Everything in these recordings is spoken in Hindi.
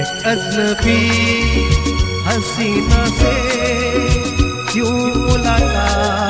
अजनबी हसीना से क्यों मुलाकात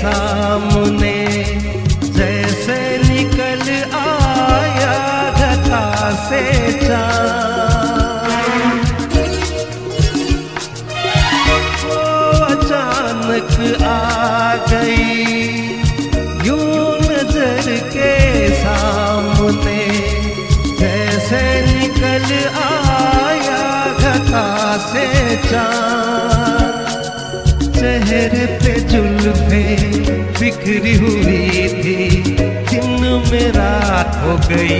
सामने जैसे निकल आया घटा से वो अचानक आ गई यूँ नज़र के सामने जैसे निकल आया घटा से चाँद। चेहरे पे जुल्फे बिखरी हुई थी दिन में रात हो गई।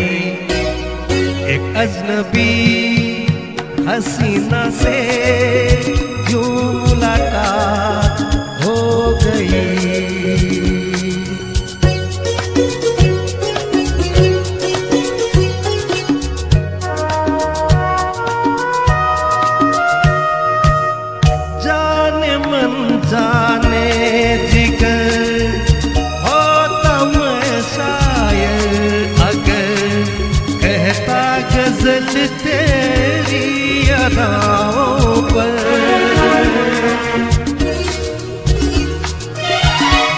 एक अजनबी हसीना से यूँ गज़ल तेरी अदाओं पर।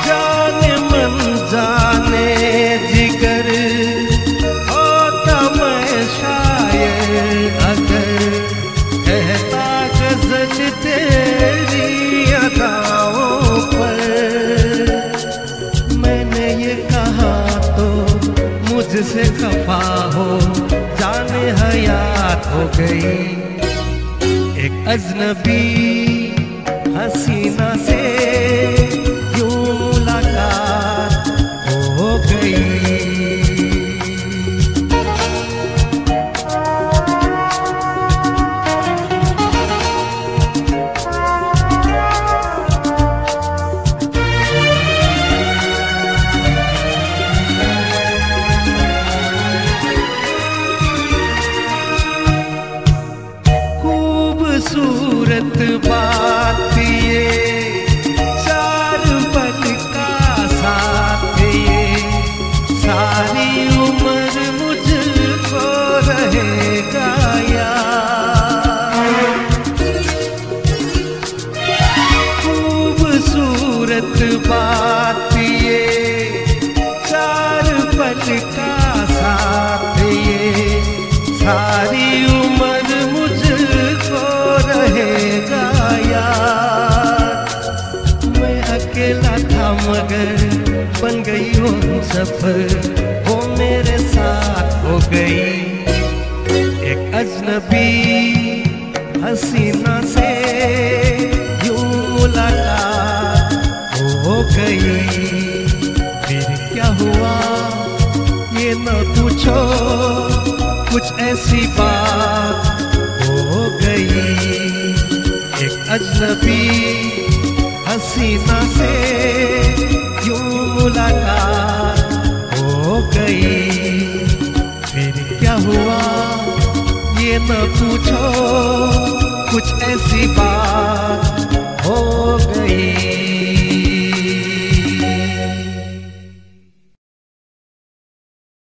जाने मन जाने जिगर होता मैं शायर अगर कहता गज़ल तेरी अदाओं पर। मैंने ये कहा तो मुझसे हयात हो गई। एक अजनबी हसीना से चार का साथ ये सारी उम्र मुझको रहेगा यार मैं अकेला था मगर बन गई हूँ सफ़र। वो मेरे साथ हो गई। ऐसी बात हो गई। एक अजनबी हसीना से यूँ मुलाकात हो गई। फिर क्या हुआ? ये न पूछो। कुछ ऐसी बात हो गई।